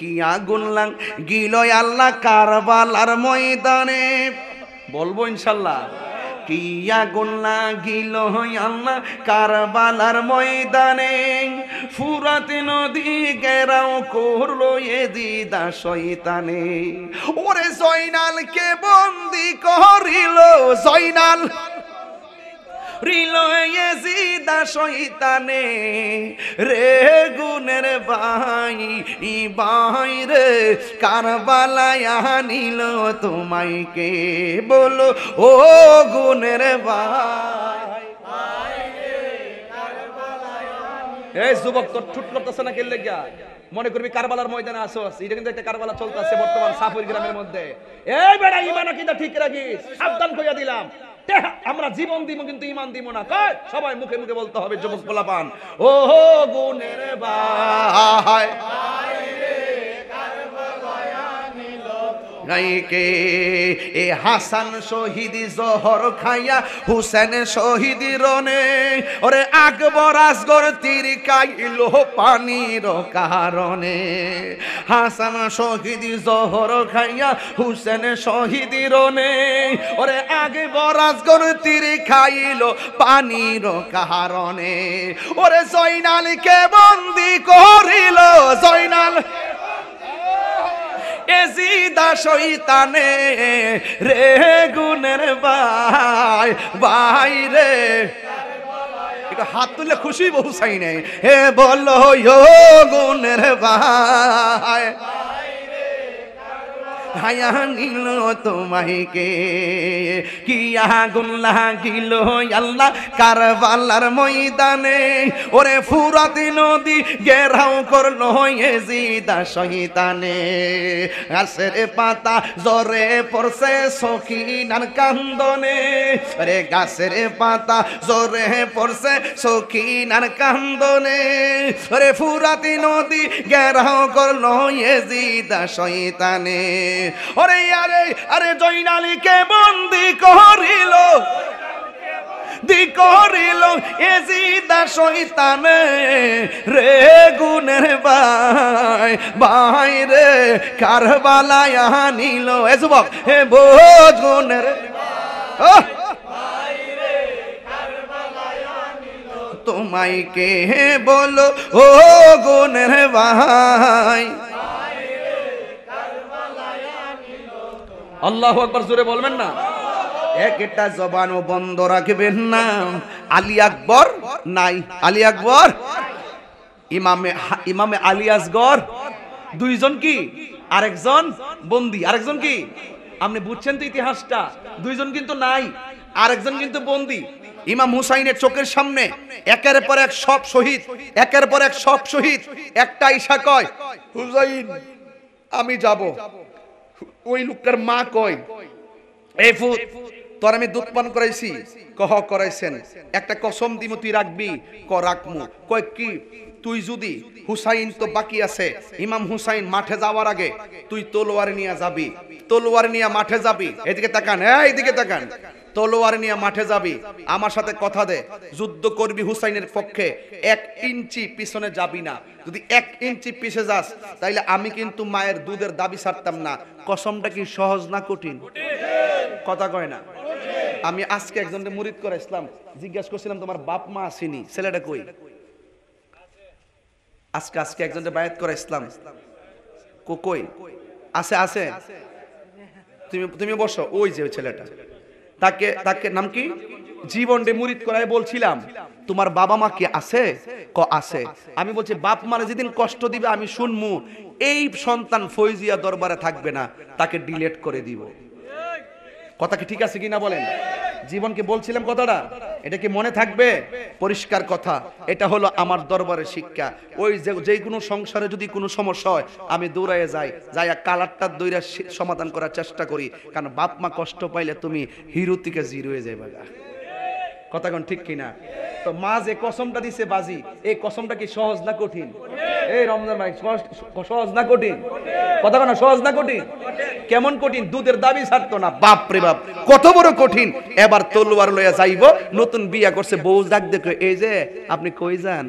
কি আগুন লাং গিল আল্লাহ কারবালার ময়দানে। বলব ইনশাল্লাহ। কি আগুন লাগিল আল্লাহ কারবালার ময়দানে। ফুরাত নদী গেরাও করল এ দিদা শয়তানে। ওরে জয়নালকে বন্দি করিল জয়নাল। রিল এজিদা শয়তানে, রে গুনের ভাই ভাই রে, কারবালায় আনিল তোমায় কে বলো? ও গুনের ভাই, এই যুবক, তোর ঠুট না কেলে গিয়া মনে করবি কারবালার ময়দানে আসো এটা কিন্তু একটা কারবালা চলতেছে বর্তমান সাপুর গ্রামের মধ্যে। এই বেড়া ইমান কিন্তু ঠিক রাখিস। সাবধান কইয়া দিলাম। আমরা জীবন দিব কিন্তু ইমান দিব না। কয়? সবাই মুখে মুখে বলতে হবে, যুবক পোলাপান। ও গুণের ভাই গাইকে। এ হাসান শহীদ জহর খাইয়া, হুসেন শহীদ রনে। ওরে আকবর আসগর তীর কাইল পানির কারণে। হাসান শহীদ জহর খাইয়া, হুসেন শহীদ রনে। ওরে আকবর আসগর তীর খাইল পানির কারণে। ওরে জয়নালকে বন্দি করিল, জয়নাল এজিদা শৈতানে রে গুনের ভাই ভাই রে। হাত তুলে খুশি বহু সাইনে। হে বলো গুনের গুনের হায়া নিল তোমাইকে কি? আগুন লাগিল আল্লাহ কারবালার ময়দানে? ওরে ফুরাতি নদী গেরাও করল এজিদা শহীদানে গাছের পাতা জরে পড়ছে সখিনার কান্দনে। রে গাছের পাতা জরে পড়ছে সখিনার কান্দনে। রে ফুরাতি নদী গেরাও করল এজিদা শয়তানে। ওরে আরে আরে জয়নালীকে বন্দি করিল। দি করিল। এজিদা শয়তানে রে গুনের ভাই ভাই রে, কারবালায় আনিল। এ যুবক, হে বোঝ আহ! তোমায় কে বলো? ও গুনের ভাই। আল্লাহ আকবার জোরে বলবেন না। একটা জবানও বন্ধ রাখবেন না। আলী আকবর নাই। আলী আকবর? ইমামে ইমামে আলী আসগর। দুইজন কি? আরেকজন বন্দি। আরেকজন কি? আপনি বুঝছেন তো ইতিহাসটা? দুইজন কিন্তু নাই, আরেকজন কিন্তু বন্দি। ইমাম হুসাইনের চোখের সামনে একের পর এক সব শহীদ, একের পর এক সব শহীদ। একটা ইশা কয় হুসাইন আমি যাব। ওই লোকটার মা কয় এই ফুত, তোর আমি দুধ পান করাইছি। কহ, করাইছেন। একটা কসম দিমু তুই রাখবি, ক, রাখমু। কয়, কি? তুই যদি হুসাইন তো বাকি আছে, ইমাম হুসাইন মাঠে যাওয়ার আগে তুই তলোয়ার নিয়ে যাবি, তলোয়ার নিয়ে মাঠে যাবি। এদিকে তাকান হ্যাঁ এদিকে তাকান। তলোয়ার নিয়ে মাঠে যাবি। আমার সাথে কথা দে। যুদ্ধ করবি হুসাইনের পক্ষে। এক ইঞ্চি পিছনে যাবি না। যদি এক ইঞ্চি পিছে যাস, তাইলে আমি কিন্তু মায়ের দুধের দাবি ছাড়তাম না। কসমটা কি সহজ না কঠিন? কথা কয় না। আমি আজকে একজনকে মুরিদ করে ইসলাম। জিজ্ঞাসা করছিলাম, তোমার বাপ মা আসেনি? ছেলেটা কই? আজকে আজকে একজনকে বায়াত করে ইসলাম। কই? আছে আছে? তুমি তুমি বসো। ওই যে ছেলেটা। তাকে তাকে নাম কি? জীবন মুরিদ করায় বলছিলাম, তোমার বাবা মা কি আছে? ক, আছে। আমি বলছি, বাপ মানে যেদিন কষ্ট দিবে, আমি শুনমু। এই সন্তান ফৈজিয়া দরবারে থাকবে না, তাকে ডিলেট করে দিব। কথা কি ঠিক আছে কিনা বলেন? জীবনকে বলছিলাম কথাটা? এটা কি মনে থাকবে? পরিষ্কার কথা। এটা হলো আমার দরবারের শিক্ষা। ওই যে যে কোনো সংসারে যদি কোনো সমস্যা হয়, আমি দৌড়ায় যাই। যাইয়া কালারটা দৌড়া সমাধান করার চেষ্টা করি। কারণ বাপ মা কষ্ট পাইলে তুমি হিরো থেকে জিরো যাবে গা কথা ঠিক কিনা? তো মা যে কসমটা দিছে বাজি, এই কসমটা কি সহজ না কঠিন? এই রমজান ভাই, সহজ না কঠিন? কথা কোন সহজ না কঠিন? কেমন কঠিন? দুধের দাবি ছাড়তো না। বাপ রে বাপ, কত বড় কঠিন। এবার তলোয়ার লইয়া যাইব, নতুন বিয়া করছে, বউ ডাক দেখো, এই যে, আপনি কই যান?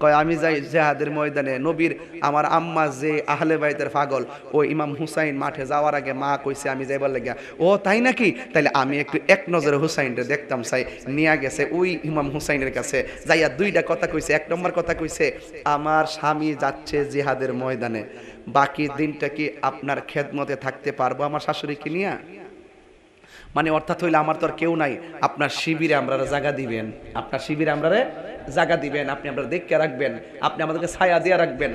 কয়, আমি যাই জেহাদের ময়দানে। নবীর আমার আম্মা যে আহলে বাইতের পাগল, ও ইমাম হুসাইন মাঠে যাওয়ার আগে মা কইছে, আমি যাইবার লাগিয়া। ও, তাই নাকি? তাইলে আমি একটু এক নজরে হুসাইনরে দেখতাম, চাই। নিয়ে গেছে ওই ইমাম হুসাইনের কাছে, যাইয়া দুইটা কথা কইছে। এক নম্বর কথা কইছে, আমার স্বামী যাচ্ছে জেহাদের ময়দানে। বাকি দিনটা কি আপনার খেদমতে থাকতে পারব আমার শাশুড়িকে নিয়ে? মানে অর্থাৎ হইলে আমার তো আর কেউ নাই। আপনার শিবিরে আমরা জায়গা দিবেন। আপনার শিবিরে আমরা জায়গা দিবেন। আপনি আমরা দেখকে রাখবেন। আপনি আমাদেরকে ছায়া দিয়ে রাখবেন।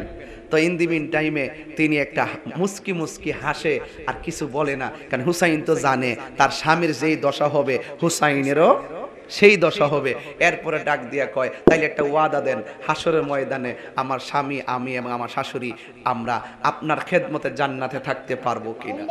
তো ইন দি মিন টাইমে তিনি একটা মুস্কি মুস্কি হাসে, আর কিছু বলে না। কারণ হুসাইন তো জানে, তার স্বামীর যেই দশা হবে, হুসাইনেরও সেই দশা হবে। এরপরে ডাক দিয়া কয়, তাইলে একটা ওয়াদা দেন হাসরের ময়দানে আমার স্বামী, আমি এবং আমার শাশুড়ি আমরা আপনার খেদমতে জান্নাতে থাকতে পারব কিনা?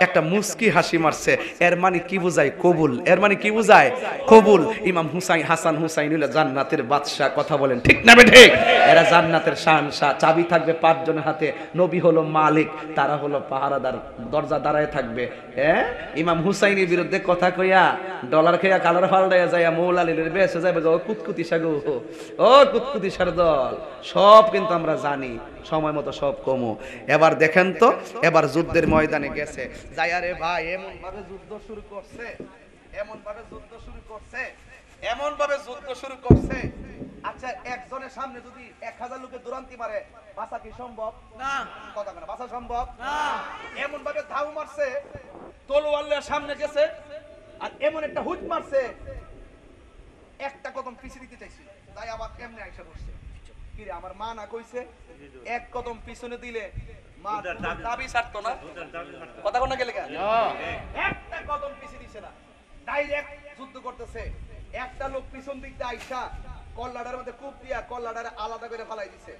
একটা মুস্কি হাসি মারছে। এর মানে কি বুঝায়? কবুল। এর মানে কি বুঝায়? কবুল। ইমাম হুসাইন হাসান হুসাইন জান্নাতের বাদশাহ, কথা বলেন। ঠিক না ঠিক? এরা জান্নাতের শানশাহ চাবি থাকবে পাঁচজনের হাতে। নবী হলো মালিক, তারা হলো পাহারাদার। দরজা দাঁড়ায় থাকবে। হ্যাঁ ইমাম হুসাইনের বিরুদ্ধে কথা কইয়া, ডলার খেয়া কালার ফাল্টাইয়া যাইয়া মৌলালির বেসে যাবে ও কুতকুতি সাগু, ও কুতকুতি সার দল। সব কিন্তু আমরা জানি। সময় মতো সব কমো। এবার দেখেন তো এবার যুদ্ধের ময়দানে গেছে। যাইয়া রে ভাই এমন ভাবে যুদ্ধ শুরু করছে এমন ভাবে যুদ্ধ শুরু করছে এমন ভাবে যুদ্ধ শুরু করছে। আচ্ছা একজনের সামনে যদি এক হাজার দুরান্তি মারে বাঁচা কি সম্ভব? না। কথা কেন বাঁচা সম্ভব? না। এমন ভাবে ধাউ মারছে তলোয়াল্লার সামনে গেছে আর এমন একটা হুট মারছে একটা কদম পিছিয়ে দিতে চাইছিল। তাই আবার এমনি আইসা বসছে? কিরে আমার মা না কইছে? এক কদম পিছনে দিলে মা তোমার দাবি ছাড়তো না? কথা কোন গেলে একটা কদম পিছিয়ে দিছে না। ডাইরেক্ট যুদ্ধ করতেছে। একটা লোক পিছন দিক দিয়ে আইসা কল্লাডার মধ্যে কূপ দিয়া কল্লাডারে আলাদা করে ফালাই দিছে।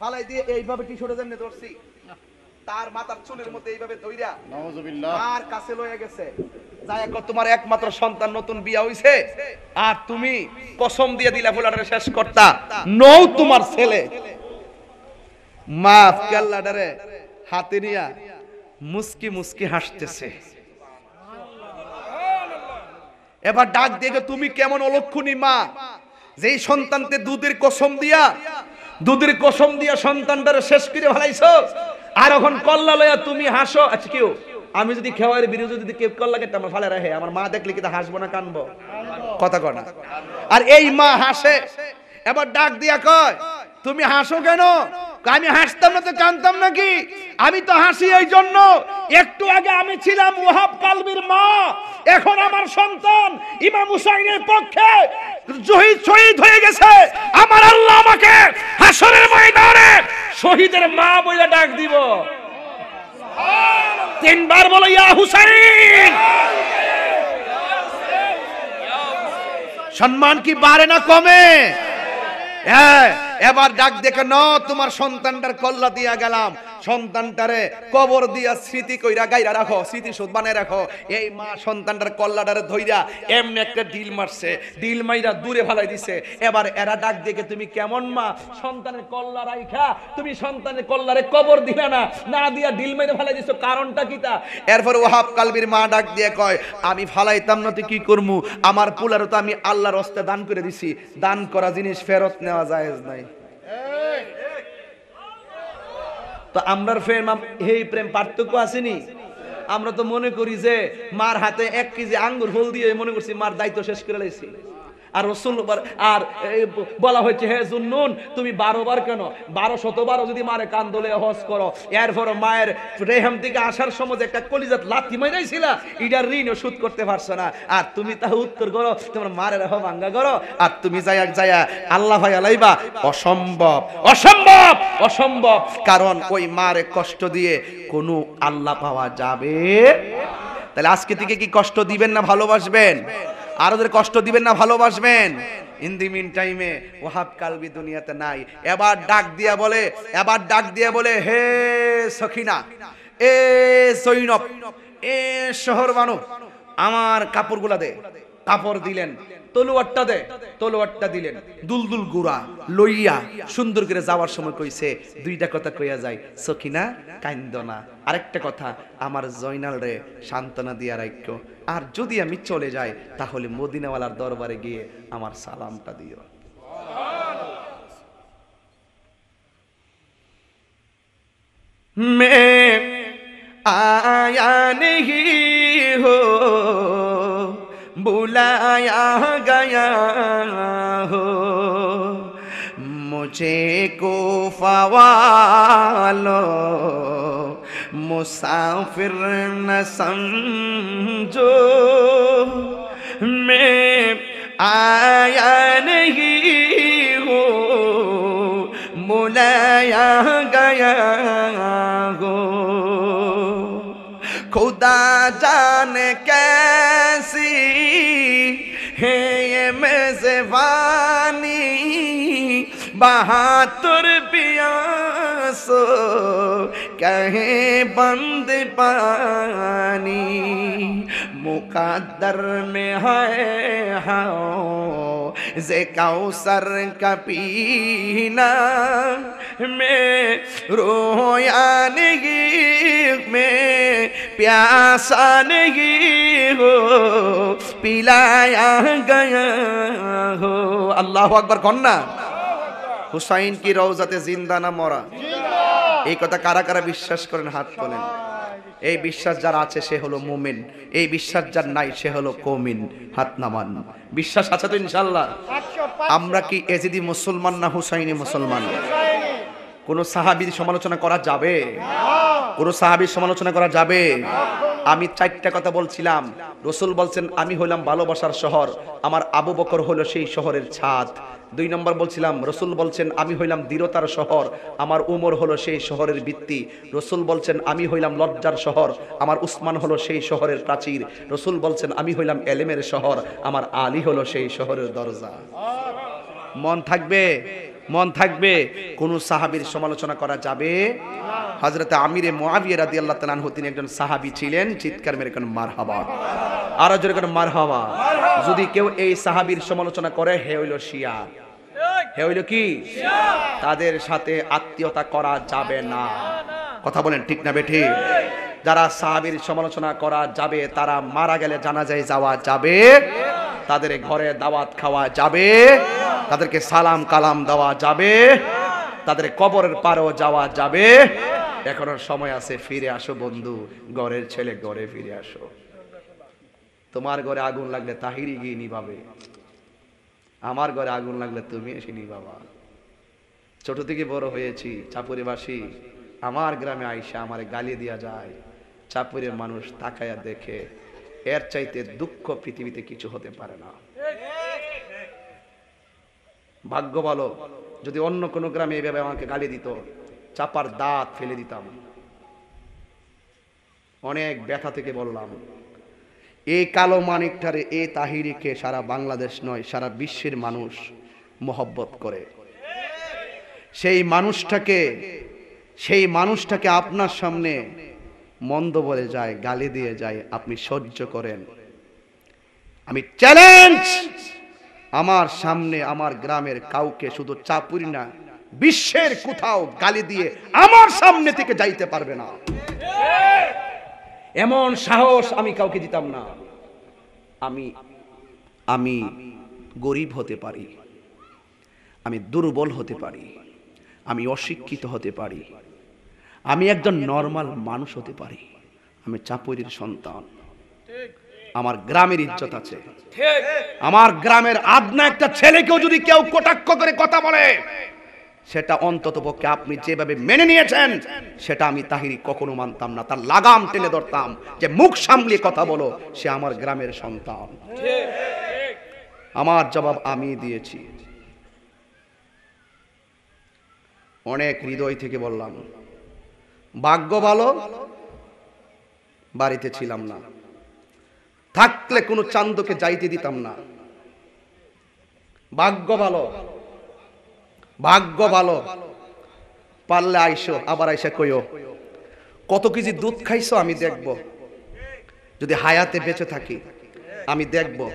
ফালাই দিয়ে এইভাবে টি শার্টে যেমনি ধরছি। তার মাথার চুলের মধ্যে এইভাবে ধইরা আর কাছে লয়ে গেছে। তোমার একমাত্র সন্তান নতুন বিয়া হইছে। আর তুমি কসম দিয়ে দিলা ফুলাটারে শেষ করতা। নৌ তোমার ছেলে। মাফ কেল্লাডারে হাতে নিয়া মুস্কি মুস্কি হাসতেছে। এবার ডাক দেখে তুমি কেমন অলক্ষণী মা? যেই সন্তানকে দুধের কসম দিয়া, দুধের কসম দিয়া সন্তানটারে শেষ করে ফেলাইছো, আর এখন কল্লা লয়া তুমি হাসো আচ্ছা কেউ, আমি যদি খেওয়ার বিরুদ্ধে যদি কেউ কল্লা কেটে, আমার ফালে রাখে, আমার মা দেখলে কি তা হাসবো না কানবো? কথা কয় না। আর এই মা হাসে, এবার ডাক দিয়া কয় তুমি হাসো কেন? আমি হাসতাম না তো কানতাম নাকি? আমি তো হাসি এই জন্য। একটু আগে আমি ছিলাম ওহাব কালবির মা। এখন আমার সন্তান ইমাম হুসাইনের পক্ষে শহীদ শহীদ হয়ে গেছে। আমার আল্লাহ আমাকে হাসরের ময়দানে শহীদের মা বলে ডাক দিব। তিনবার বলো, ইয়া হুসাইন! সম্মান কি বাড়ে না কমে? হ্যাঁ। এবার ডাক দেখে ন তোমার সন্তানটার কল্লা দিয়া গেলাম। সন্তানটারে কবর দিয়া স্মৃতি কইরা গাইরা রাখো, স্মৃতি সুদ বানায় রাখো। এই মা সন্তানটার কল্লাটারে ধইরা এমনি একটা ডিল মারছে, ডিল মাইরা দূরে ফালাই দিছে। এবার এরা ডাক দেখে তুমি কেমন মা? সন্তানের কল্লা রাইখা, তুমি সন্তানের কল্লারে কবর দিলা না না দিয়া ডিল মাইরা ফালাই দিছো, কারণটা কি তা? এরপর ওহাব কালবির মা ডাক দিয়ে কয়, আমি ফালাইতাম না তুই কি করমু? আমার পুলারও তো আমি আল্লাহর হস্তে দান করে দিছি। দান করা জিনিস ফেরত নেওয়া জায়েজ নাই। তো আমরার প্রেম এই প্রেম, পার্থক্য আসেনি? আমরা তো মনে করি যে মার হাতে এক কেজি আঙ্গুর ফুল দিয়ে মনে করছি মার দায়িত্ব শেষ করে লাইছি। আর রসুল আর বলা হয়েছে, হে জুন্নুন, তুমি বারো বার কেন? বারো শতবারও যদি মারে কান দলে হজ করো। এরপর মায়ের রেহাম থেকে আসার সময় একটা কলিজাত লাথি মাইরাইছিলা ইটার ঋণ শোধ করতে পারছ না। আর তুমি তাহা উত্তর করো, তোমার মারে রেহ ভাঙ্গা করো, আর তুমি যাইয়া যাইয়া আল্লাহ ভাই আলাইবা অসম্ভব অসম্ভব অসম্ভব। কারণ ওই মারে কষ্ট দিয়ে কোনো আল্লাহ পাওয়া যাবে? তাহলে আজকে থেকে কি কষ্ট দিবেন না ভালোবাসবেন? আর ওদের কষ্ট দিবেন না, ভালোবাসবেন। ইন দি মিন টাইমে ওহাব কালবি দুনিয়াতে নাই। এবার ডাক দিয়া বলে, এবার ডাক দিয়া বলে, হে সখিনা, এ সৈনব, এ শহর বানু আমার কাপড়গুলা দে, কাপড় দিলেন তলুয়ারটা দে, তলুয়ারটা দিলেন। দুলদুল গুড়া, লইয়া সুন্দর করে যাওয়ার সময় কইছে, দুইটা কথা কইয়া যায়, সখিনা কান্দনা আরেকটা কথা, আমার জয়নাল রে, সান্ত্বনা দিয়া রাখ্য আর যদি আমি চলে যাই, তাহলে মদিনাওয়ালার দরবারে গিয়ে আমার সালামটা দিও। মে আয়া নেহি হো बुलाया गया हो। मुझे को फवालो मुसाफिर न समझो। मैं आया नहीं हो, बुलाया गया हो। खुदा जाने है ये मेजबानी बहातुर पियासो, कहे बंद पानी। मुकद्दर में है हाँ जे कौसर का पीना। मैं रोया नहीं मैं प्यासा नहीं हो পিলায়া গয়া হো। আল্লাহ আকবর কন্যা হুসাইন কি রওজাতে জিন্দা না মরা? এই কথা কারা কারা বিশ্বাস করেন? হাত তোলেন। এই বিশ্বাস যার আছে সে হলো মুমিন। এই বিশ্বাস যার নাই সে হলো কমিন। হাত নামান। বিশ্বাস আছে তো ইনশাল্লাহ আমরা কি এজিদি মুসলমান না হুসাইনি মুসলমান? কোন সাহাবির সমালোচনা করা যাবে? কোনো সাহাবির সমালোচনা করা যাবে? আমি চারটা কথা বলছিলাম। রসুল বলছেন, আমি হইলাম ভালোবাসার শহর। আমার আবু বকর হলো সেই শহরের ছাদ। দুই নম্বর বলছিলাম, রসুল বলছেন, আমি হইলাম দৃঢ়তার শহর। আমার উমর হলো সেই শহরের ভিত্তি। রসুল বলছেন, আমি হইলাম লজ্জার শহর। আমার উসমান হলো সেই শহরের প্রাচীর। রসুল বলছেন, আমি হইলাম এলেমের শহর। আমার আলী হলো সেই শহরের দরজা। মন থাকবে? মন থাকবে, কোন সাহাবীর সমালোচনা করা যাবে হজরত আমিরে মুআবিয়া রাদিয়াল্লাহু তাআলা আনহু, তিনি একজন সাহাবী ছিলেন, চিৎকার মেরে কোন মারহাবা। আরও জোরে কোন মারহাবা। যদি কেউ এই সাহাবীর সমালোচনা করে, হে হইল শিয়া। হে হইল কি? তাদের সাথে আত্মীয়তা করা যাবে না। কথা বলেন ঠিক না বেঠি? যারা সাহাবীর সমালোচনা করা যাবে, তারা মারা গেলে জানাজায় যাওয়া যাবে, তাদের ঘরে দাওয়াত খাওয়া যাবে। তাদেরকে সালাম কালাম দেওয়া যাবে। তাদের কবরের পারেও যাওয়া যাবে। এখনও সময় আছে, ফিরে আসো বন্ধু। ঘরের ছেলে, ঘরে ফিরে আসো। তোমার ঘরে আগুন লাগলে তাহিরি গিয়ে নিভাবে। আমার ঘরে আগুন লাগলে তুমি এসে নিভাবা। ছোট থেকে বড় হয়েছি, চাপুরিবাসী। আমার গ্রামে আইসা আমার গালি দিয়া যায়। চাপুরের মানুষ তাকায়া দেখে, এর চাইতে দুঃখ পৃথিবীতে কিছু হতে পারে না। ভাগ্য ভালো, যদি অন্য কোনো গ্রামে এভাবে আমাকে গালি দিত, চাপার দাঁত ফেলে দিতাম। অনেক ব্যথা থেকে বললাম এই কালো মানিকটারে, এ তাহিরিকে সারা বাংলাদেশ নয়, সারা বিশ্বের মানুষ মহব্বত করে। সেই মানুষটাকে সেই মানুষটাকে আপনার সামনে মন্দ বলে যায়, গালি দিয়ে যায়, আপনি সহ্য করেন। আমি চ্যালেঞ্জ আমার সামনে, আমার গ্রামের কাউকে শুধু চাপুরি না, বিশ্বের কোথাও গালি দিয়ে আমার সামনে থেকে যাইতে পারবে না। এমন সাহস আমি কাউকে দিতাম না। আমি আমি গরিব হতে পারি। আমি দুর্বল হতে পারি। আমি অশিক্ষিত হতে পারি। আমি একজন নর্মাল মানুষ হতে পারি। আমি চাপুরির সন্তান। আমার গ্রামের ইজ্জত আছে। আমার গ্রামের আদনা একটা ছেলেকেও যদি কেউ কটাক্ষ করে কথা বলে সেটা অন্তত পক্ষে আপনি যেভাবে মেনে নিয়েছেন সেটা আমি তাহিরি কখনো মানতাম না। তার লাগাম টেনে ধরতাম যে মুখ সামলিয়ে কথা বলো সে আমার গ্রামের সন্তান। আমার জবাব আমি দিয়েছি। অনেক হৃদয় থেকে বললাম ভাগ্য ভালো বাড়িতে ছিলাম না। থাকলে কোনো চান্দকে যাইতে দিতাম না। ভাগ্য ভালো। ভাগ্য ভালো। পারলে আইসো, আবার আইসা কইও। কত কেজি দুধ খাইছো আমি দেখব। যদি হায়াতে বেঁচে থাকি, আমি দেখব।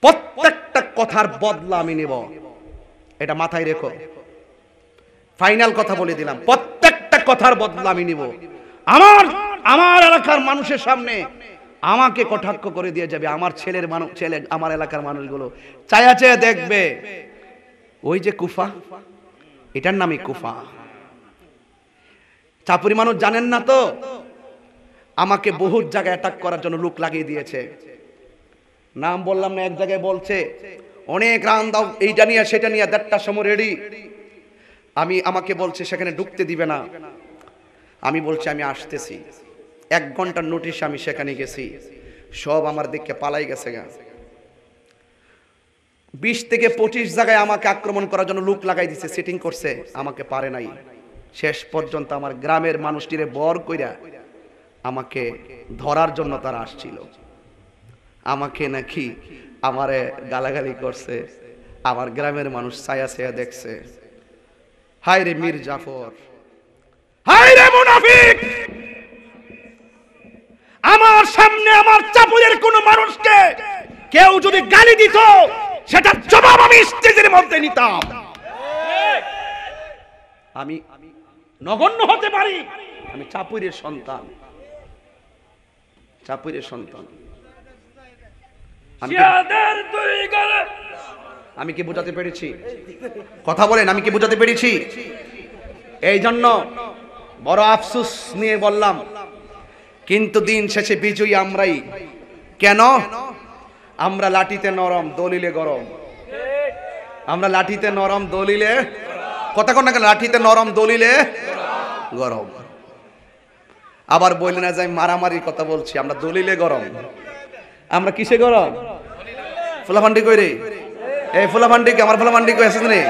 প্রত্যেকটা কথার বদলা আমি নেব। এটা মাথায় রেখো। ফাইনাল কথা বলে দিলাম। প্রত্যেকটা কথার বদলা আমি নিব। আমার আমার এলাকার মানুষের সামনে আমাকে কটাক্ষ করে দিয়ে যাবে আমার ছেলের মানুষ ছেলে, আমার এলাকার মানুষগুলো। চায়া চায়া দেখবে। ওই যে কুফা, এটার নামই কুফা। চাপুরি মানুষ জানেন না তো? আমাকে বহুত জায়গায় অ্যাটাক করার জন্য লোক লাগিয়ে দিয়েছে। নাম বললাম না, এক জায়গায় বলছে, অনেক রান দাও, এইটা নিয়ে, সেটা নিয়ে, দেড়টার সময় রেডি আমি, আমাকে বলছে, সেখানে ঢুকতে দিবে না। আমি বলছি, আমি আসতেছি। এক ঘণ্টার নোটিশ আমি সেখানে গেছি। সব আমার দিকে পালাই গেছে গা। বিশ থেকে পঁচিশ জায়গায় আমাকে আক্রমণ করার জন্য লুক লাগাই দিছে সেটিং করছে, আমাকে পারে নাই। শেষ পর্যন্ত আমার গ্রামের মানুষটিরে বর কইরা আমাকে ধরার জন্য তারা আসছিল। আমাকে নাকি আমারে গালাগালি করছে, আমার গ্রামের মানুষ ছায়া ছায়া দেখছে। হায় রে মীর জাফর, হায় রে মুনাফিক! আমার সামনে আমার চাপুরের কোন মানুষকে কেউ যদি গালি দিত সেটার জবাব আমি স্টেজের মধ্যে নিতাম। আমি নগণ্য হতে পারি। আমি চাপুরের সন্তান। চাপুরের সন্তান। আমি কি বোঝাতে পেরেছি? কথা বলেন আমি কি বোঝাতে পেরেছি? এই জন্য বড় আফসুস নিয়ে বললাম কিন্তু দিন শেষে বিজয়ী আমরাই। কেন? আমরা লাঠিতে নরম, দলিলে গরম। আমরা লাঠিতে নরম, দলিলে কথা কোন লাঠিতে নরম, দলিলে গরম। আবার বললে না যে আমি কথা বলছি, আমরা দলিলে গরম। আমরা কিসে গরম? ফুলাফান্ডি কই রে? এই ফুলাফান্ডি কি? আমার ফুলাফান্ডি কই আসেন রে?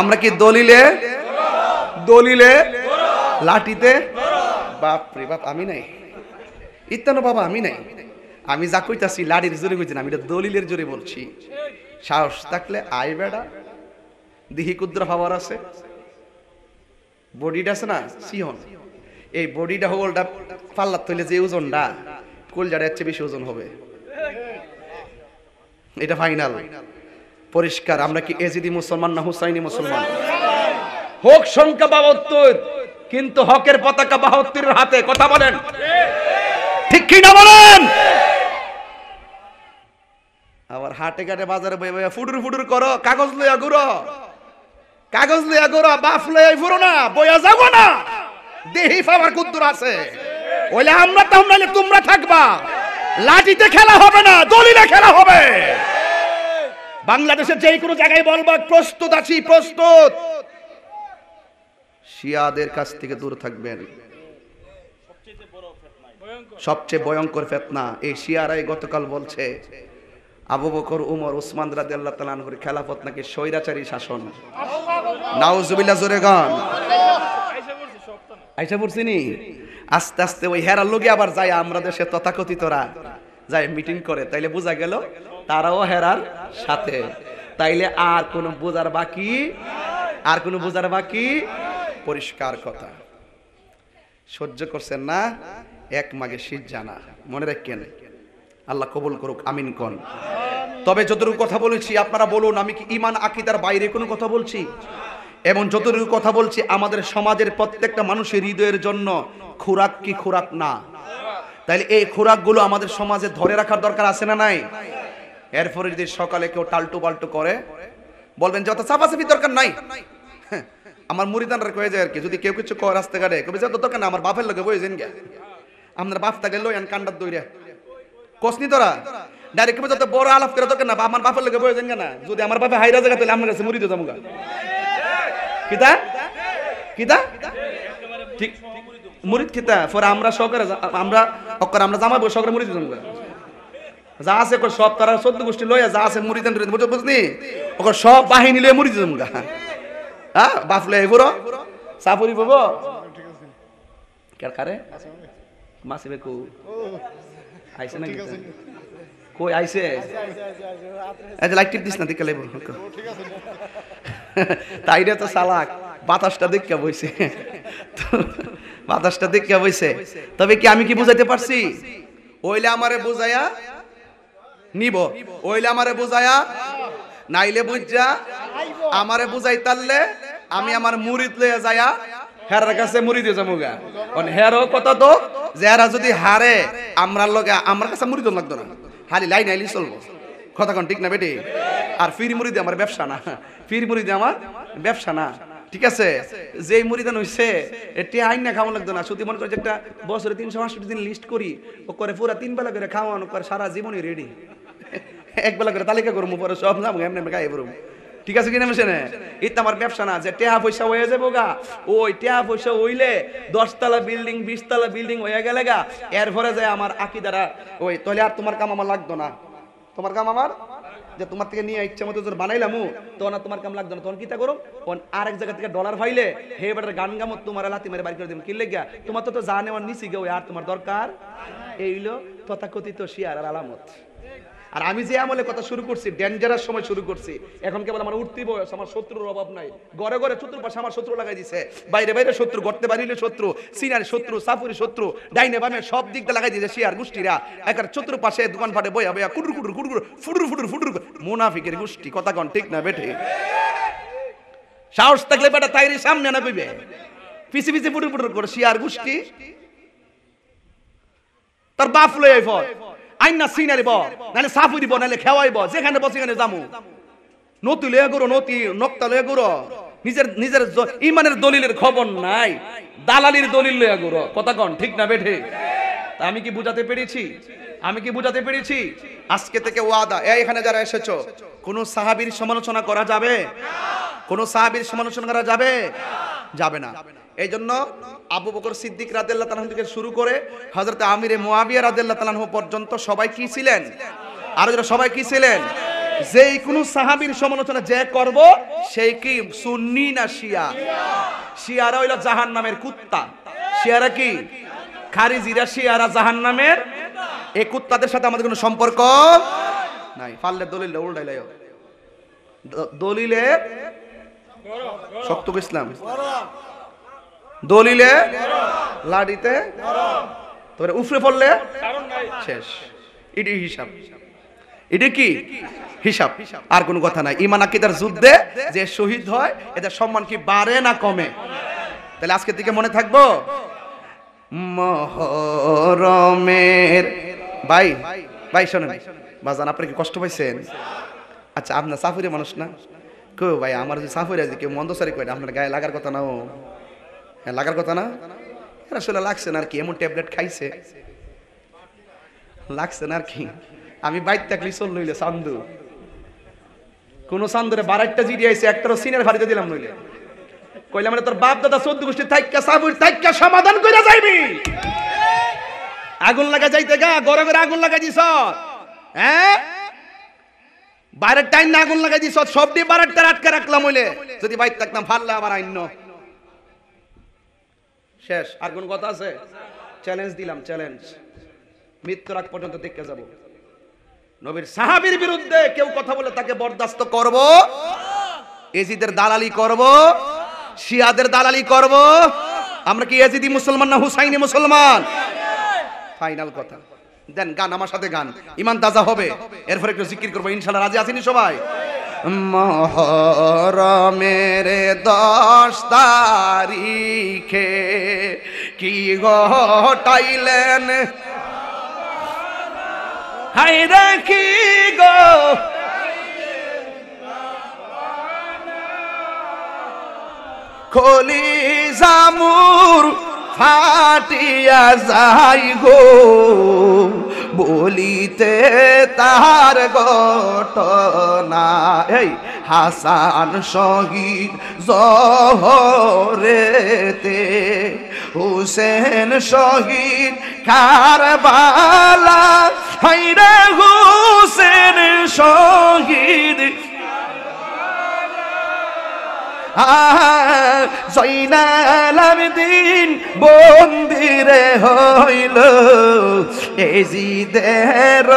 আমরা কি দলিলে? দলিলে? লাঠিতে বাপ রে বাপ, আমি নাই। ইত্যানো বাবা, আমি নাই। আমি যা কইতাছি লাঠির জোরে কইছি না, আমি এটা দলিলের জোরে বলছি। সাহস থাকলে আই বেড়া। দিহি কুদ্র ভাবার আছে। বডিটা আছে না, সিহন। এই বডিটা হোলটা পাল্লার তৈলে যে ওজনটা কলজাটা এর চেয়ে বেশি ওজন হবে। এটা ফাইনাল। পরিষ্কার, আমরা কি এজিদি মুসলমান না হুসাইনি মুসলমান? হোক সংখ্যা বাহাত্তর কিন্তু হকের পতাকা বাহাত্তরের হাতে, কথা বলেন। ঠিক কি না বলেন? আবার হাটে ঘাটে বাজারে বই বই ফুটুর ফুটুর করো, কাগজ লইয়া ঘুরো। কাগজ লইয়া ঘুরো, বাফ লইয়া ঘুরো না, বইয়া যাব না। দেহি পাওয়ার কুদ্দুর আছে। ওইলে আমরা তো নাইলে তোমরা থাকবা। লাঠিতে খেলা হবে না, দলিলে খেলা হবে। বাংলাদেশের যে কোনো জায়গায় বলবা, প্রস্তুত আছি, প্রস্তুত। শিয়াদের কাছ থেকে দূর থাকবেন। সবচেয়ে ভয়ঙ্কর ফেতনা, এই শিয়ারাই গতকাল বলছে, আবু বকর, উমর, উসমান রাদি আল্লাহ তালানহুর খেলাফত নাকি স্বৈরাচারী শাসন। নাউজুবিল্লাহ, জোরে গান। আইসা পড়ছিনি আস্তে আস্তে ওই হেরার লোকে আবার যায়, আমরা দেশে তথাকথিতরা। যায় মিটিং করে, তাইলে বোঝা গেল তারাও হেরার সাথে। তাইলে আর কোনো বোঝার বাকি আর কোনো বোঝার বাকি পরিষ্কার কথা। সহ্য করছেন না এক মাগে শীত জানা মনে রাখেন আল্লাহ কবুল করুক আমিন কন। তবে যতটুকু কথা বলেছি আপনারা বলুন আমি কি ইমান আকিদার বাইরে কোনো কথা বলছি? এবং যতটুকু কথা বলছি আমাদের সমাজের প্রত্যেকটা মানুষের হৃদয়ের জন্য খোরাক কি খোরাক না? তাইলে এই খোরাকগুলো আমাদের সমাজে ধরে রাখার দরকার আছে না নাই? এরপরে যদি সকালে কেউ টাল্টু পাল্টু করে বলবেন যে অত চাপাচাপি দরকার নাই? হ্যাঁ, আমার মুড়িদানরা কয়ে যায় আর কি, যদি কেউ কিছু কয় রাস্তাঘাটে, কবে যত দরকার না আমার বাপের লোকে বই যেন গে আপনার বাপ তাকে লই আন কান্ডার দইরে। কসনি তোরা? ডাইরেক্ট যত বড় আলাপ করে দরকার না আমার বাপের লোকে বই যেন না। যদি আমার বাপে হাইরা জায়গা তাহলে আমার কাছে মুড়ি দিয়ে যাব গা। কিতা? কিতা? ঠিক মুরিদ কিতা? পরে আমরা সহকারে আমরা অকর আমরা জামাবো সহকারে মুরিদ দিতাম গা। যা আছে সব তারা চোদ্দ গোষ্ঠী লইয়া যা আছে মুড়ি দেন বুঝতে বুঝনি? ওকর সব বাহিনী লইয়া মুড়ি দিতাম গা হ্যাঁ বাপ লই আইবো সাপুরি পাবো কার কারে মাসিবে কো আইছে নাকি কই এই যে লাইট টিপ দিস না দেখে লাইব তাইরে তো সালাক বাতাসটা দেখে বইছে। বাতাসটা দেখে বইছে। তবে কি আমি কি বুঝাইতে পারছি? ওইলে আমারে বুঝাইয়া নিব। ওইলে আমারে বুঝাইয়া নাইলে বুঝা। আমারে বুঝাই তারলে আমি আমার মুরিদ লইয়া যায়া হেরার কাছে মুড়ি দিয়ে যাব গা হেরও কথা তো, যে হেরা যদি হারে আমরা লগে আমার কাছে মুড়ি লাগতো না। হালি লাইন আইলি চলবো। কথা কোন ঠিক না বেটি? আর ফির মুড়ি দিয়ে আমার ব্যবসা না। ফির মুড়ি দিয়ে আমার ব্যবসা না। ঠিক আছে? যেই মুড়িদান হইছে এটি আইন না খাওয়া লাগতো না। শুধু মনে করে যে একটা বছরে তিনশো পাঁচশো দিন লিস্ট করি, ও করে পুরা তিন বেলা করে খাওয়ানো করে সারা জীবনই রেডি এক বেলা করে তালিকা করব পরে সব নাম এমনি খাই পড়ব ঠিক আছে কিনা মেশে এটা আমার ব্যবসা না, যে টেহা পয়সা হয়ে যাব গা। ওই টেহা পয়সা হইলে দশতলা বিল্ডিং, বিশতলা বিল্ডিং হয়ে গেলে গা, এরপরে যায় আমার আঁকি দ্বারা ওই, তাহলে আর তোমার কাম আমার লাগতো না। তোমার কাম আমার? যে তোমার থেকে নিয়ে ইচ্ছা মতো বানাইলাম তখন তোমার কাম লাগতো না, তখন কিতা করো? তখন আরেক জায়গা থেকে ডলার ফাইলে, হে বেটার গান গামো, তোমার লাতি মেরে বাড়ি করে দিম। কি লেগা তোমার তো তো যা নেওয়ার নিচি গেও আর তোমার দরকার? এইলো তথাকথিত শিয়ার আর আলামত। আর আমি যে আমলে কথা শুরু করছি ডেঞ্জারাস সময় শুরু করছি, এখন কেবল আমার উঠতি বয়স, আমার শত্রুর অভাব নাই। ঘরে ঘরে শত্রুর পাশে আমার শত্রু লাগাই দিছে। বাইরে বাইরে শত্রু গড়তে বাড়িলে শত্রু, সিনার শত্রু সাফুরি শত্রু, ডাইনে বামে সব দিক দিয়ে লাগাই দিয়েছে শিয়ার গোষ্ঠীরা। একার চতুর পাশে দোকান ফাটে বইয়া বইয়া কুটুর কুটুর কুটুর ফুটুর ফুটুর ফুটুর মুনাফিকের গোষ্ঠী, কথা কন ঠিক না বেঠে? সাহস থাকলে বেটা তাইরি সামনে না কইবে। পিছি পিছি ফুটুর ফুটুর করে শিয়ার গোষ্ঠী। তার বাপ লই আইফ আইনা সিনারিব নালে সাফুরিব নালে খেওয়াইব যেখানে বসে সেখানে যামু। নতি লয়ে গুরো নতি নক্তা লয়ে গুরো নিজের নিজের ইমানের দলিলের খবর নাই। দালালির দলিল লয়ে গুরো কথা কন, ঠিক না বেঠে? আমি কি বুঝাতে পেরেছি? আমি কি বুঝাতে পেরেছি? আজকে থেকে ওয়াদা। এখানে যারা এসেছ, কোন সাহাবীর সমালোচনা করা যাবে? কোন সাহাবীর সমালোচনা করা যাবে? যাবে না। এই জন্য আবু বকর সিদ্দিক রাদিয়াল্লাহু তাআলা থেকে শুরু করে হযরত আমিরে মুয়াবিয়া রাদিয়াল্লাহু তাআলা পর্যন্ত সবাই কি ছিলেন? আর সবাই কি ছিলেন? যেই কোন সাহাবীর সমালোচনা যে করব, সেই কি? সুন্নি না শিয়া? শিয়ারা হইল জাহান্নামের কুত্তা। শিয়ারা কি? খারিজিরা শিয়ারা জাহান নামের এই কুত্তাদের সাথে আমাদের কোনো সম্পর্ক নাই। পারলে দলিল উল্টাই দলিলে শক্ত ইসলাম। দলিলে লাডিতে তারপরে উফরে পড়লে, শেষ। এটি হিসাব। এটা কি? হিসাব। আর কোনো কথা নাই। ইমান আকিদার যুদ্ধে যে শহীদ হয়, এদের সম্মান কি বাড়ে না কমে? তাহলে আজকে থেকে মনে থাকব? মহরমের ভাই ভাই শোনেন। বাজান আপনি কি কষ্ট পাইছেন? আচ্ছা আপনার সাফুরি মানুষ না? কেউ ভাই, আমার যে সাফুরি কেউ মন্দ সারি কয় আপনার গায়ে লাগার কথা না হ্যাঁ লাগার কথা না? আসলে লাগছে না আর কি, এমন ট্যাবলেট খাইছে। লাগছে না আর কি। আমি বাইর থাকলে চল নইলে সান্দু কোন চান্দুরে বারাইটটা জিডি আইছে, একটারও সিনের ভারিতে দিলাম নইলে। কইলাম তোর বাপ দাদা চোদ্দ গোষ্ঠী থাইকা সাবুর থাইকা সমাধান কইরা যাইবি। আগুন লাগা যাইতে গা গড়ে আগুন লাগাই দিছ। হ্যাঁ? বাইরের টাইম না আগুন লাগাই দিছ, সব দিয়ে বারারটা আটকে রাখলাম হইলে। যদি বাইর থাকতাম ফাললে আবার আইন শেষ। আর কোন কথা আছে? চ্যালেঞ্জ দিলাম চ্যালেঞ্জ মৃত্যুর আগ পর্যন্ত দেখতে যাব। নবীর সাহাবীর বিরুদ্ধে কেউ কথা বলে তাকে বরদাস্ত করব। এজিদের দালালি করব। শিয়াদের দালালি করব। আমরা কি এজিদি মুসলমান না হুসাইনি মুসলমান? ফাইনাল কথা। দেন, গান, আমার সাথে গান। ইমান তাজা হবে। এরপর একটু জিকির করব, ইনশাল্লাহ। রাজি আছেনি সবাই? মহরমের দশ তারিখে কি ঘটাইলেন হাই রে কি গো? খলি জামুর ফাটিয়া যাই গো। বলিতে তাহার ঘটনা। হাসান শহীদ জহরেতে হুসেন শহীদ কারবালা হাইরে হুসেন শহীদ জৈনাল দিন বন্দিরে হইল। এজিদের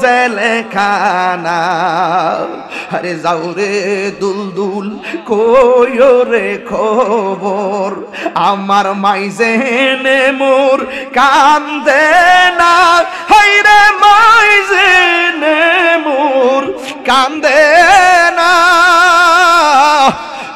জেলখানা। আরে যাও রে দুল দুল কইও রে খবর। আমার মাইজেনে মোর কান্দে না। হাইরে মাইজেনে মোর কান্দে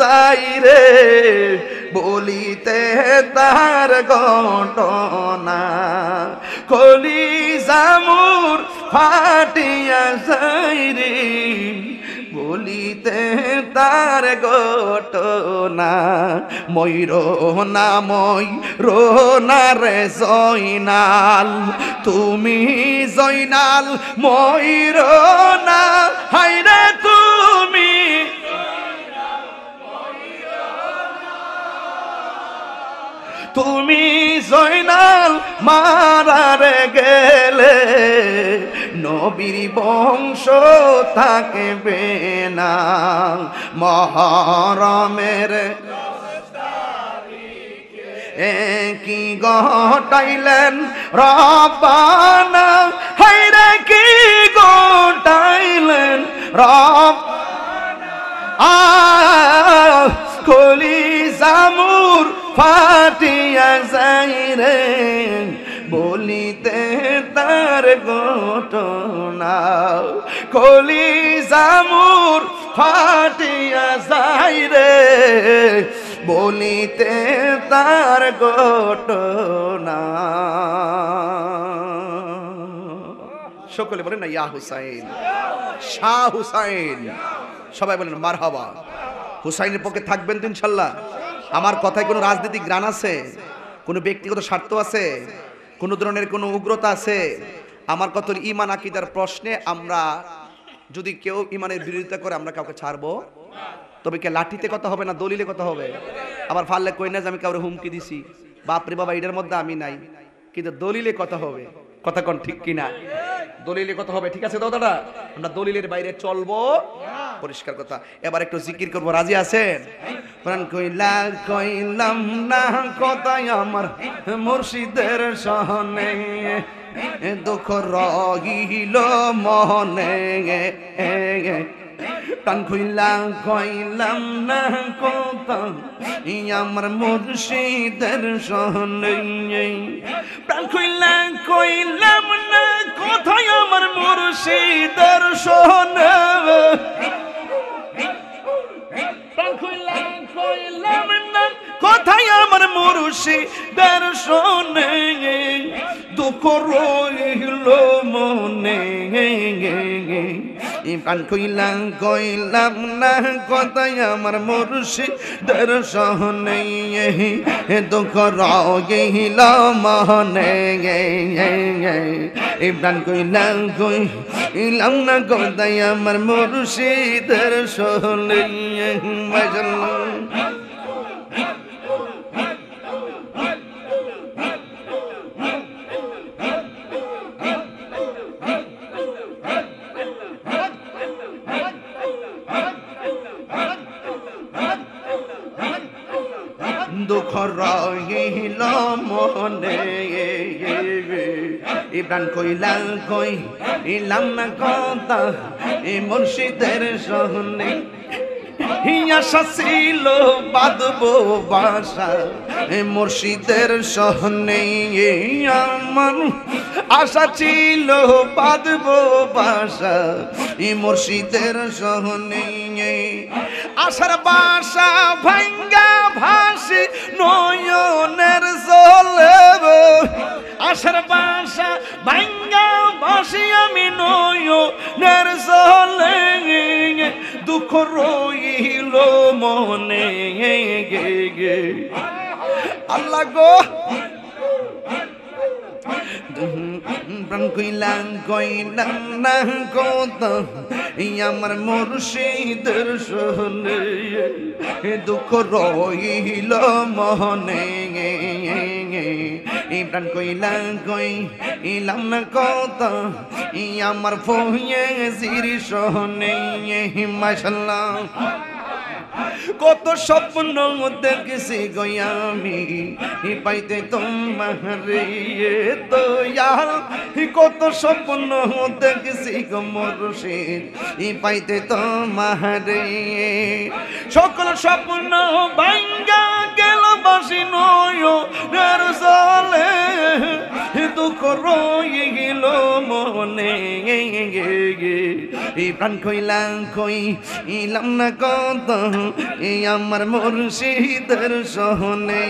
যাই বলিতে তার ঘটনা। কলি জামুর ফাটিয়া যাই রে, বলিতে তার ঘটনা। ময়ূর না ময়ূর না রে জয়নাল, তুমি জয়নাল ময়ূর না হাইরে তুমি তুমি জয়নাল মারারে গেলে নবীর বংশ থাকবে না। মহরমের কি গটাইলেন রবানা হাইরে কি গটাইলেন রব কলি জামুর ফাটিয়া যাই রে বলিতে তার ঘটনা। কলি জামুর ফাটিয়া যাই রে বলিতে তার ঘটনা। সকলে বলেন না, ইয়া হুসাইন। শাহ হুসাইন। সবাই বলেন, মারহাবা। হুসাইনের পক্ষে থাকবেন তো ইনশাল্লাহ। আমার কথায় কোনো রাজনৈতিক গ্রাণ আছে? কোনো ব্যক্তিগত স্বার্থ আছে? কোনো ধরনের কোনো উগ্রতা আছে? আমার কত ইমান আকিদার প্রশ্নে আমরা যদি কেউ ইমানের বিরোধিতা করে, আমরা কাউকে ছাড়বো? তবে কে লাঠিতে কথা হবে না দলিলে কথা হবে? আবার ফাললে কই না যে আমি কাউরে হুমকি দিছি? বাপরে বাবা, এটার মধ্যে আমি নাই। কিন্তু দলিলে কথা হবে। কথা কন ঠিক কিনা? দলিলে কথা হবে, ঠিক আছে দাদা? আমরা দলিলের বাইরে চলবো। পরিষ্কার কথা। এবার একটু জিকির করব। রাজি আছেন? প্রাণ কইলা, কইলাম না, কথাই আমার মুর্শিদের সহনে। দুঃখ রহিল মনে। টান খুইলা কইলাম না কত আমার মুর্শিদের সহনে প্রাণ খুইলা কইলাম না, কোথায় আমার মুর্শিদের সহনে? প্রাণ খুইলা কইলাম না কোথায় আমার মুর্শি? দর্শনে দুঃখ রইল মনে। প্রাণ খুইলাম কইলাম না, কোথায় আমার মুর্শি? দর্শনে দুঃখ রইল মনে। প্রাণ কইলাম কইলাম না, কোথায় আমার মুর্শিদের সোনে মজল্লা দুঃখ রহিল মনে। ইব্রান কইলা, কই, ইলাম না কথা এ মুর্শিদের সহনে। আশা ছিল বাঁধবো বাসা মুর্শিদের সহনে। আমার আশা ছিল বাঁধবো বাসা মুর্শিদের সহনে। আশার বাসা ভাঙ্গা ভাসি নয়নের জলে আশার বাসা ভাঙ্গা ভাসি আমি নয়নের জলে। দুঃখ রইল মনে গে গে। আল্লাহ গো। আমার মুর্শিদের শোনে দুঃখ রইল মনে। প্রাণ কইলাম কই ইলাম না কত আমার ফোয়ে সির শোনে, মাশাল্লাহ। কত স্বপ্ন দেখছি গয়ামি পাইতে তোমারে দয়াল। কত স্বপ্ন দেখছি গো মুর্শিদ। পাইতে তোমারে সকল স্বপ্ন ভাঙ্গা গেল বাসি নয় দুঃখ রো প্রাণ কইলাম কই ইলাম না কত? এই আমার মুর্শিদের সহনে,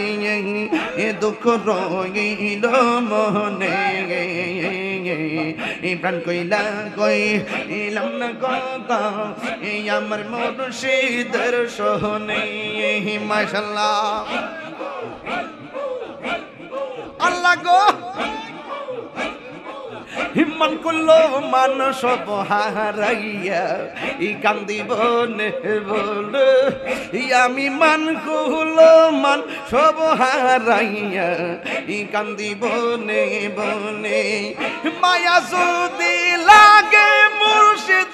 এ দুঃখ রইল মনে। এই প্রাণ কইলা কই ইলাম না কত? এই আমার মুর্শিদের সহনে, মাশাল্লাহ। আল্লাহ গো! হিমান করল মান সব হারাইয়া। ই কান্দিব বল। আমি মান করল মান সব হারাইয়া। ই কান্দিব নে বনে মায়া যদি লাগে মুর্শিদ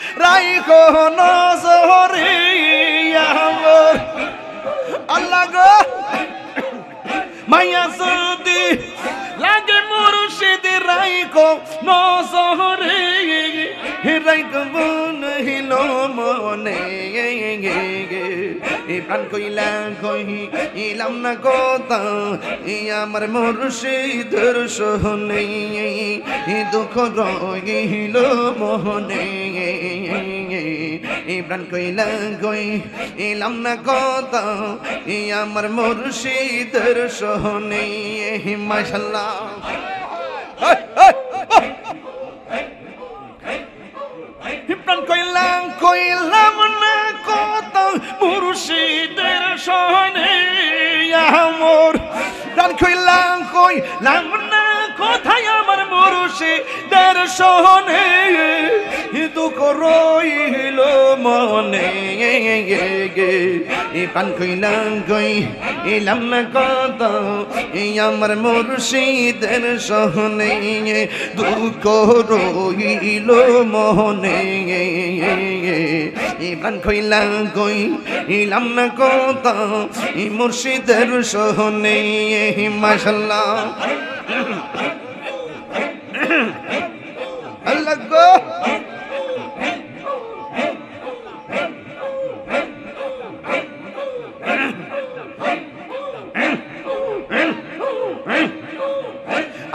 কোন জহরে আল্লাহ গো। মায়া যদি লাগে মুর্শিদ রাইকো নজরে। রাইকো মন হিল মনে এ প্রাণ কইলা কই ইলাম না কথা ই আমার মুর্শিদের সহনে। এ দুঃখ রইল মনে এ প্রাণ কইলা কই ইলাম না কথা ই আমার মুর্শিদের সহনে মাশাল্লাহ। প্রাণ কইলাম কইলাম না কত? মুর্শিদের সহনে আমর। প্রাণ কইলাম কইলাম না কোথায় আমার মুর্শিদের সহনে দুঃখ রইল মনে। এ পান কই না কত এই আমার মুর্শিদের সহনে দুঃখ রইল মনে। এ কইলাম কই এলাম না কত এই মুর্শিদের সহনে মাশাল্লাহ। আল্লাহ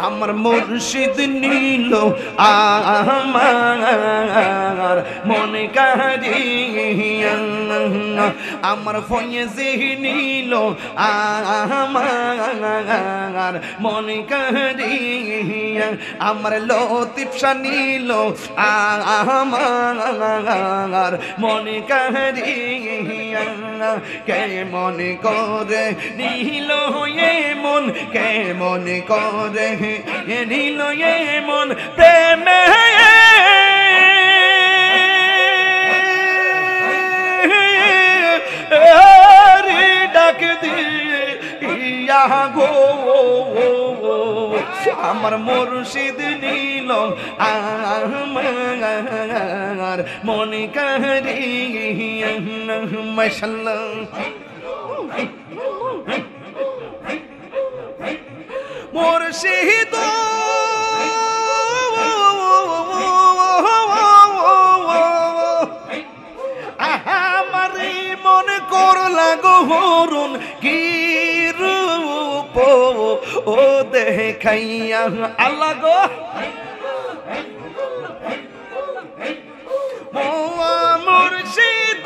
আমার মুর্শিদ নীল, আমার মনে কারিয়া আমার ফয়েজি নীল, আমার মনে কারিয়া আমার লতিফসা নীল, আমার মনে কারিয়া কে মনে করে? নীল মন কে মনে করে নীল মন প্রেমে। ডাক দিয়ে ইয়া গো আমার মুর্শিদ নীল, আমার মনে কারিয়া মাশাল্লাহ মুর্শিদ আমার মন করলা গহরুন কি রূপ ও দেখাইয়া। আল্লাহ গো। মুর্শিদ।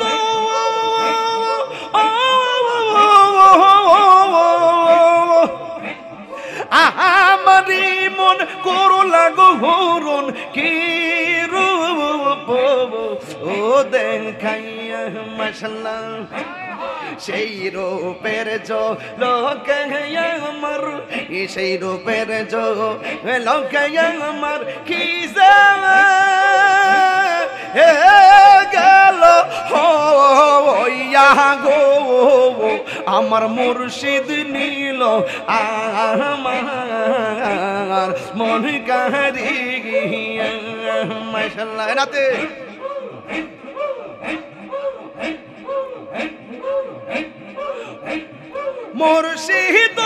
লাগো হরণ কি ও মশলা সেই রূপের জো লোকে আমার সেই রূপের জো লোকে আমার, কি গেল হইয়া গো, আমার মুর্শিদ নীল আমার, মন কাহারি গিয়া মাশাল্লাহ রাতে মুর্শিদ।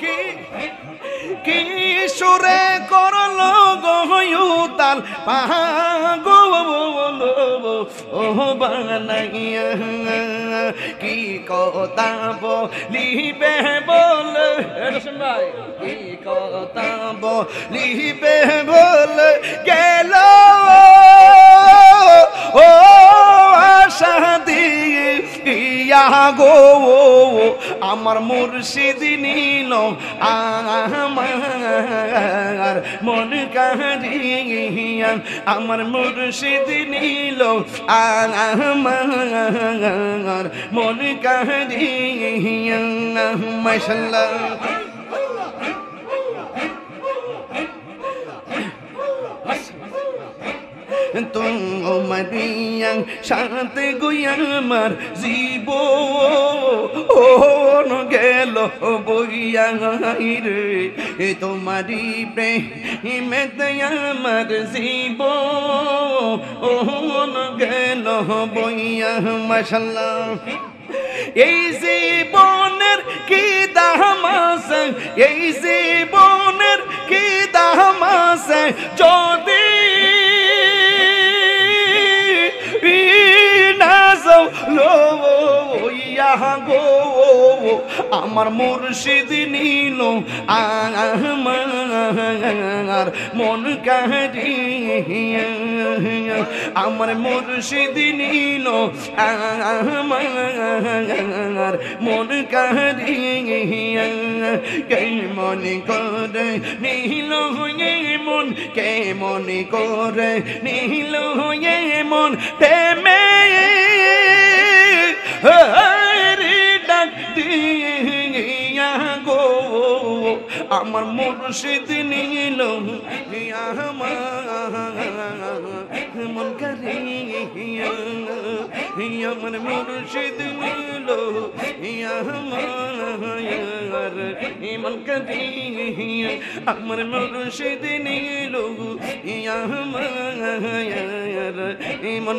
কি কি সুরে করল গয়ুতাল পাগল ও বানাইয়া কি কথা বলিবে বল? ভাই। কি কথা বলিবে বল? গেল। ও দিয়ে ইয়া গো, আমার মুর্শিদ নীল, আমার মন কারিয়া আমার মুর্শিদ নীল, আমার মন কারিয়া মাশাল্লাহ। তোমারিয়া সাথে গুয়ামার জীব ওন গেল বইয়া রে এ তোমারি প্রেমেতে আমার জীব ওন গেল বইয়া মাশাল্লাহ এই জীবনের কি দাম আছে? এই জীবনের কি দাম আছে? যদি না যাও লইয়া গো, আমার মুর্শিদ নীল আমার মন কারিয়া আমার মুর্শিদ নীল আমার মন কারিয়া কে মনে করে নীল হয়ে মন, কে মনে করে নীল হয়ে মন, প্রেমে। আমার মুর্শিদ নীল মন করিয়া আমার মুর্শিদ নীল মন করিয়া, আমার মুর্শিদ নীল মন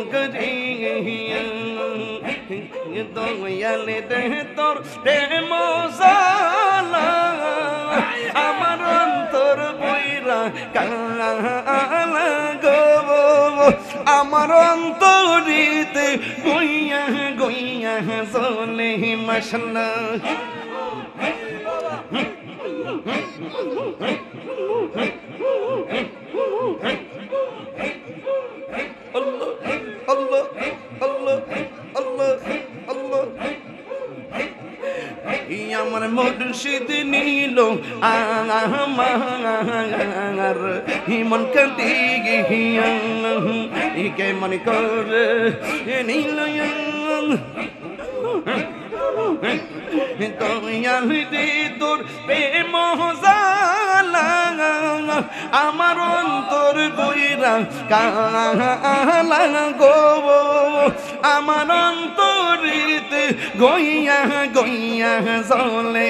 দেহ তোর প্রেম জালা। আমার অন্তর বইরা কালা গো আমার অন্তরিতে গইয়া গইয়া চলে মশলা। আল্লাহ আল্লাহ আল্লাহ আল্লাহ। আমার মুর্শিদ নীল আমার হিমন কান্দি গিয়া কে মনে করে নীল, দয়াল তোর প্রেম জালা, আমার অন্তর বইরা কালা গো আমার অন্তরিতে গইয়া গইয়া জলে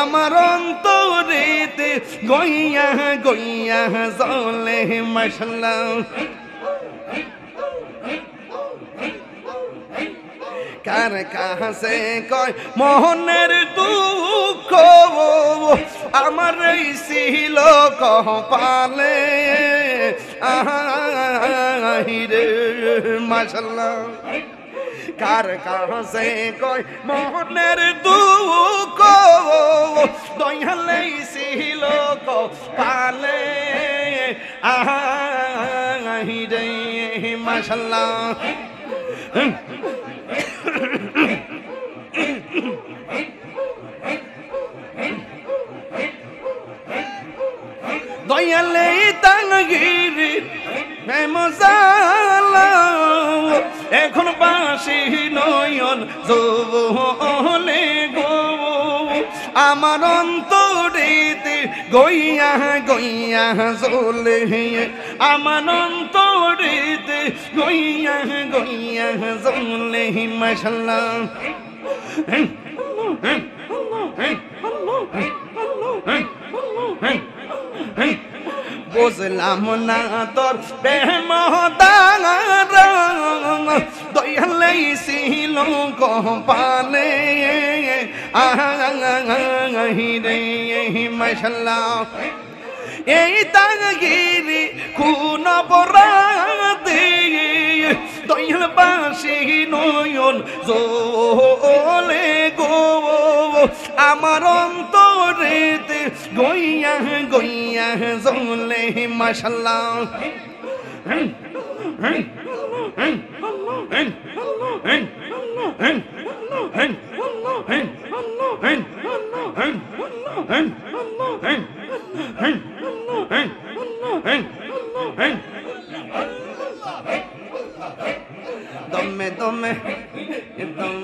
আমার অন্তরিতে গইয়া গইয়া জলে মশলা কার কাছে কয় মোহনের দুঃখ? আমার ছিল কপালে। আহিরে মাশাল্লাহ কার কাছে কয় মোহনের দুঃখ দয়ালে ছিল কপালে আহিরে মাশাল্লাহ। দয়ালে তাঙ্গিরি মেমসালা এখন বাসি নয়ন জোলে গো আমার অন্তরেতে গইয়া গইয়া জোলে আমার অন্তরেতে গইয়া গইয়া জোলে মশলা বুঝলাম না তোর প্রেম দয়ালে ছিল কপালে রে মশলা এই তাগিরি বরাতে দয়াল বাসি নয়ন জলে গো আমার অন্তরেতে গইয়া গইয়া জলে মাশাল্লাহ দমে দমে দম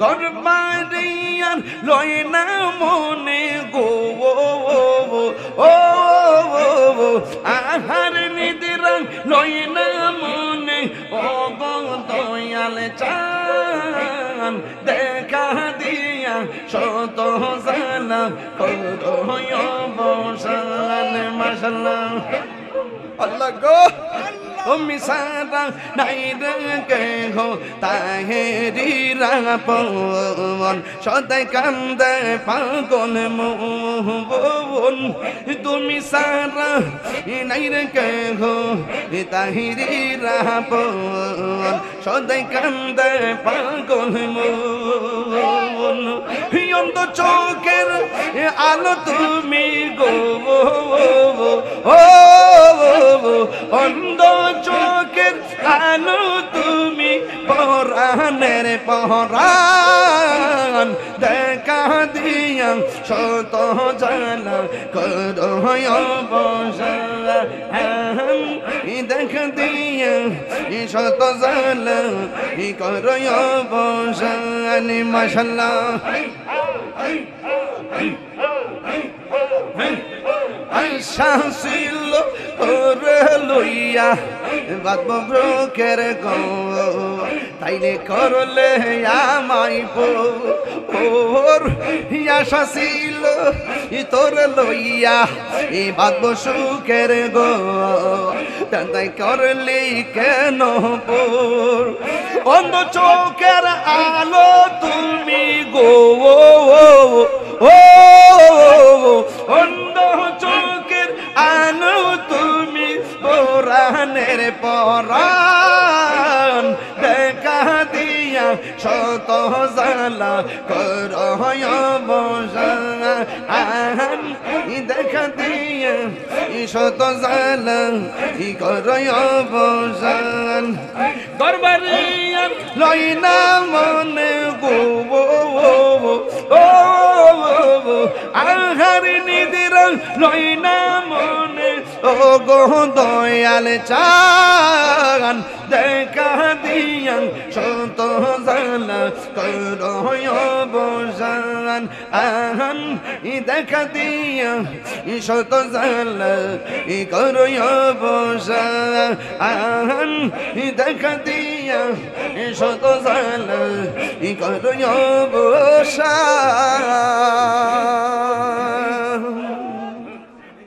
গরবারিয়ান লয় না মনে গো ও আহার নিদিরাং লয় না মনে ও দয়াল চান দেখা দিয়া শত জানা করয় বসান মাসাল্লাহ আল্লাহ গো তুমি সারা নাই রে হো তাহেরি রাপন সদাই কান্দে পাগল মোহন তুমি সারা নাই রে হো তাহেরি রাপন সদাই কান্দে পাগল মোহন অন্ত চোখের আলো তুমি গো ও অন্ধ চোখের আলো তুমি পরাণের পরাণ। দেখা দিয়া শত জানা করয় বসান দেখা দিয়া শত জানা করয় বসান মাসাল্লাহ শাসিল করে লইয়া বাদব ব্রোকের গো তাইলে করলে আমাই পোর আশা ছিল তোর লইয়া এই বাদব সুখের গো তাই করলি কেন পোর অন্ধ চোখের আলো তুমি গো ও অন্ধ চোখের আলো তুমি পরাণের পরাণ। দেখা দিয়া শত জালা করয় বসান দেখা দিয়া শত জালা করয় বসান দরবারিয়ান লই না মনে গো ও আহার নিদির লই না মনে ও গো দয়াল চান, দেখা দিয়ান শত জানা করয় বসান আহান ই দেখা দিয়া শত জানা, ই করয় বসান আহান ই দেখা দিয়া শত জানা, ই করয় বসান